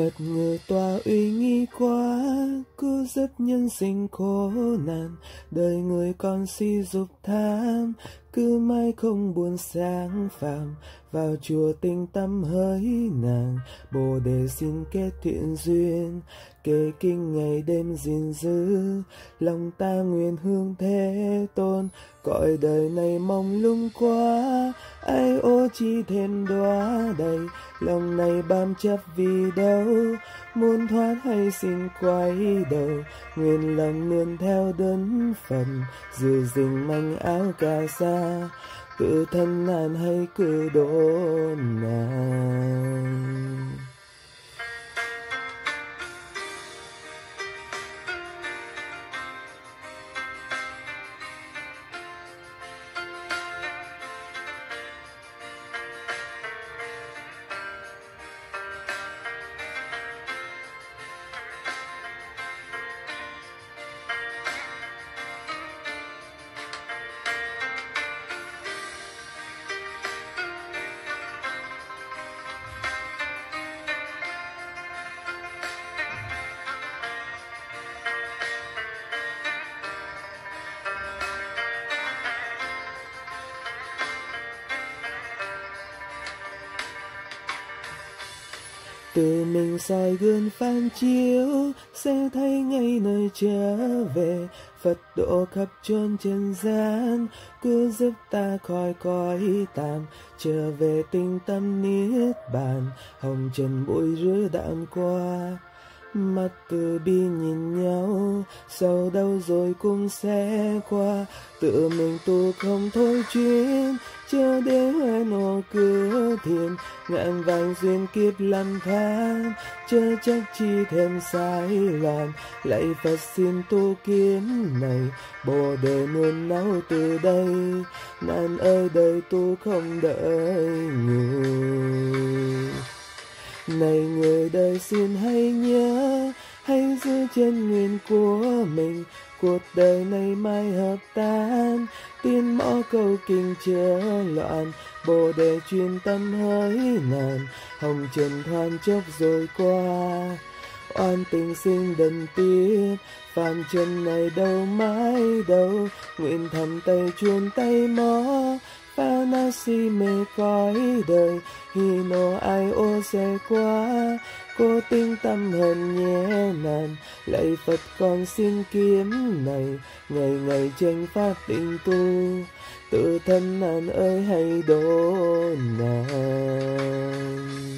Phật người tòa uy nghi quá Cứu giúp nhân sinh khổ nạn. Đời người con si dục tham cứ mãi không buồn sáng phàm, Vào chùa tinh tâm hỡi nàng. Bồ đề xin kết thiện duyên, Kể kinh ngày đêm gìn giữ. Lòng ta nguyện hương thế tôn, Cõi đời này mong lung quá. Ai ô chi thêm đóa đầy, Lòng này bám chấp vì đâu? Muốn thoát hay xin quay đầu Nguyện lòng nương theo đơn phần dù dình manh áo cà sa Tự thân nạn hay cứ đốn nàng Tự mình soi gương phản chiếu, Sẽ thấy ngay nơi trở về. Phật độ khắp chốn trần gian Cứu giúp ta khỏi cõi tạm Trở về tinh tâm niết bàn, Hồng trần bụi rứa đạm qua. Mắt từ bi nhìn nhau, sau đâu rồi cũng sẽ qua. Tự mình tu không thôi chuyến chờ để hẹn hò cửa thiền ngàn vàng duyên kiếp lầm than, chớ chắc chi thêm sai loạn lạy phật xin tu kiến này, bồ đề nương náu từ đây nạn ơi đời tu không đợi người. Này người đời xin hãy nhớ giữ chân nguyện của mình. Cuộc đời này mai hợp tan tiên mõ câu kinh chữa loạn. Bồ đề chuyên tâm hỡi ngàn, hồng trần thoáng chốc rồi qua. Oan tình sinh đần tiếp phàm trần này đâu mãi đâu. Nguyện thầm tay chuồn tay mó pha na si mê cõi đời hi ai ô sẽ qua cô tinh tâm hơn nhé nàn lạy phật, con xin kiếm này, ngày ngày tranh pháp định tu. Tự thân nàn ơi hay đố nàng.